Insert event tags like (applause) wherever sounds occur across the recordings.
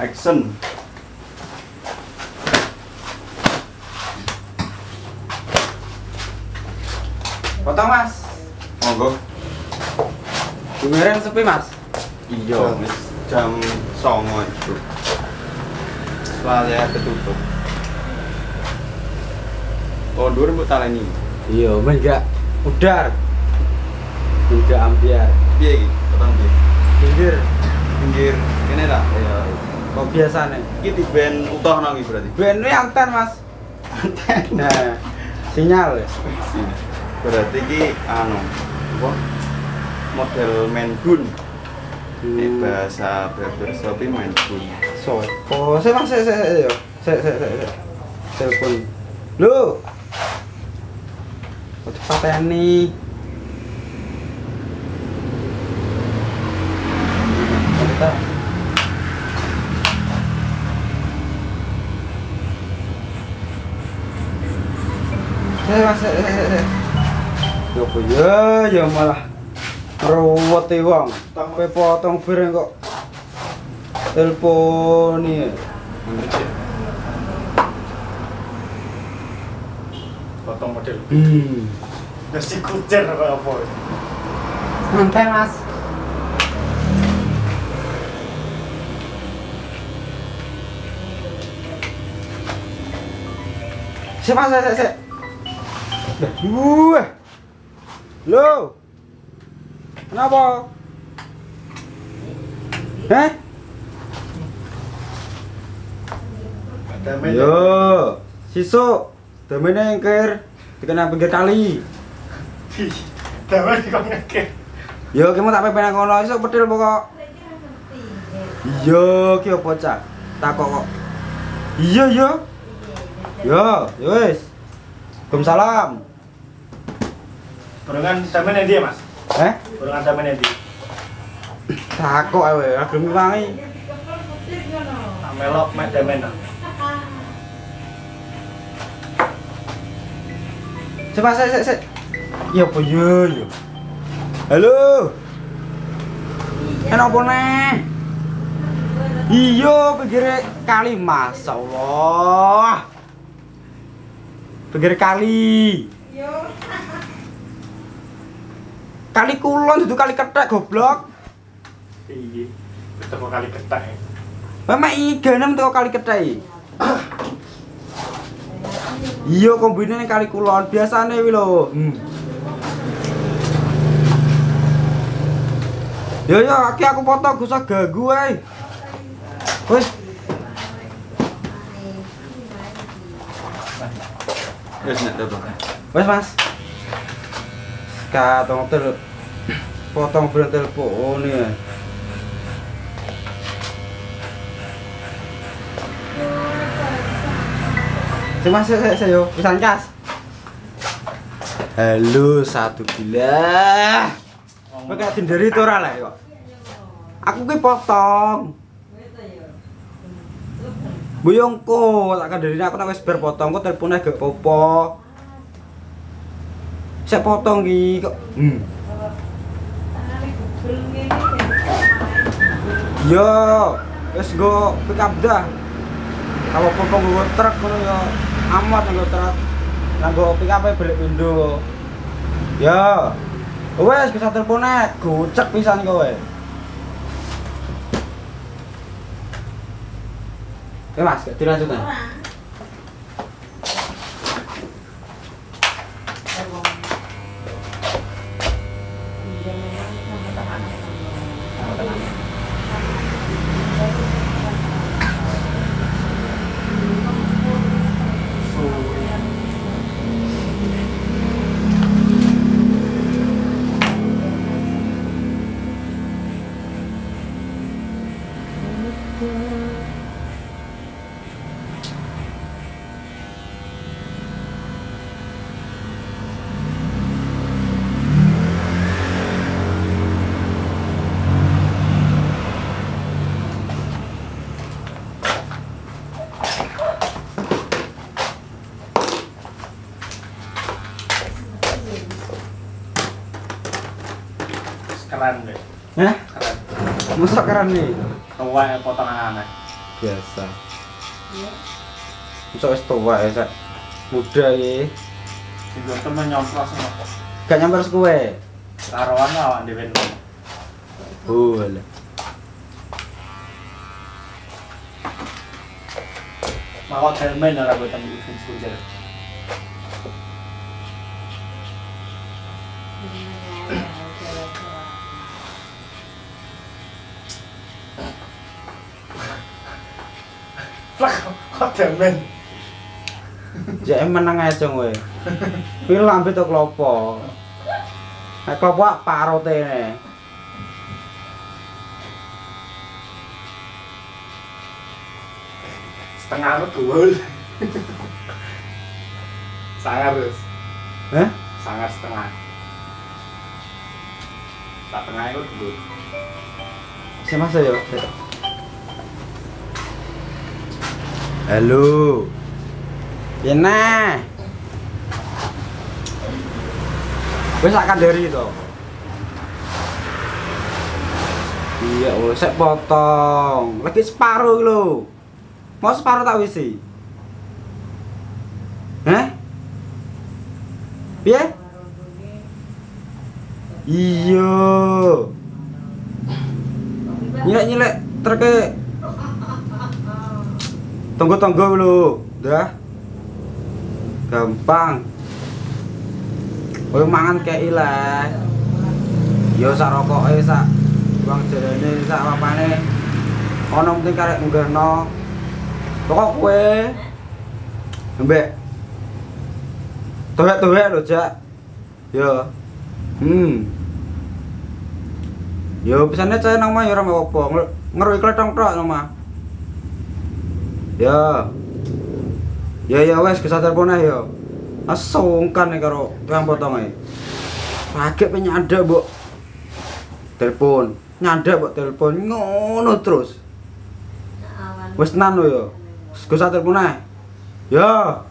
Action. Potong mas. Monggo. Gimana sepi mas? Iya, wis jam 09.00 itu. Soalnya ketutup. Oh, dur mbok taleni. Iya, enggak udar. Enggak ambiar. Piye iki? Potong piye? Pinggir. Pinggir kene lah. Ya. Kok biasa nih? Iki di band utohno iki berarti. Ben ini anten mas. Nah, sinyal ya. Berarti iki anu apa? Model main gun. Ini bahasa barbershop iki main gun. Sopo? Saya mas, saya, saya, saya, saya, saya, saya. Telepon. Lu. Kok pateni? Kita. Saya mas, saya, saya, saya. Ya apa ya, ya malah ruwet wong. Kowe potong bareng kok telepon ya. Ngerti? potong model Hmm. nasi kucir apa apa Santai mas. Si mas, si, si. Wah. Lo. Kenapa? Damai Yo, sisu. Damene engker dikena pinggir kali. di kau ngekek Yo, ki mau tak pepen kono iso pedil pokok. Iya, ki opo cak? Takok kok. Iya, iya. Yo, yo wis. Waalaikumsalam. Barengan damai nanti ya mas Eh? barengan damai nanti Takok ae, agem wangi. tak melok mek nah Coba saya saya saya. Ya apa yo yo. Halo. Enak apa nih? Iya, pinggir kali Masya Allah. Pinggir kali. (laughs) Kali kulon itu kali ketek goblok. iya ketemu kali ketak ya Memang iki ganem tuh kali ketek. Iya kombinane kali kulon biasane wi lho. Hmm. Yo yo aki aku foto gak usah ganggu ae. Wis, Wis nek wis Mas. Katong tel potong bener telepon ya. Si Mas, saya, saya, yo, pisan kas. Halo, satu gila. Kowe dinderi itu ora lah kok. Aku ki potong. Buyongku, tak kandani aku nek wis bar potong kok telepone gak popo. Saya potong ki kok. Hmm. Yo, wis go pick up dah. Kalau potong go truk ngono yo amat nggo truk. Nang go pick up balik pindo. Yo. Wes bisa telepone gocek pisan kowe. Eh Mas, gak keren deh Hah? keren Masa keren nih? tua ya potongan aneh biasa Masuk wis tua ya, Sak. Muda ya. Juga temen nyompros kok. Gak nyamper kowe. Karoan awak dhewe. Oh, alah. Mawat helmen ora gue temu Evin Lah, kok helmen? Jek meneng ae jong kowe. Kuwi lho ambil to klopo. Nek klopo ak parotene. Setengah lu dhuwur. Sangar terus. Hah? Sangar setengah. Tak tengah itu dhuwur. Si Mas yo. Halo. Yena. Wis sak kandheri to. Iya, wis sek potong. Lagi separuh lho. Mau separuh tak wisi? Hah? Piye? Iya. Nyilek-nyilek treke. Tunggu-tunggu lho. Dah. Gampang. Kowe mangan kei lah. Ya sak rokoke sak uang jarene sak apane. Ono penting karek nggahno. Pokok kowe Mbek. Tuwek-tuwek lho, Jak. Ya. Hmm. Yo pesane cah nang mah ya ora apa. Tok nang mah. Ya. Ya ya wes kesadar punah ya. Asungkan nih karo tukang potong ae. Pake penyada, Mbok. Telepon, nyada mbok telepon ngono terus. Wes tenan lho ya. Kesadar punah. Ya.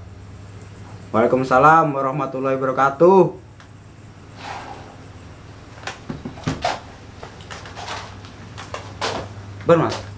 Waalaikumsalam warahmatullahi wabarakatuh. Ber mas.